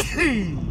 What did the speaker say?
Hey!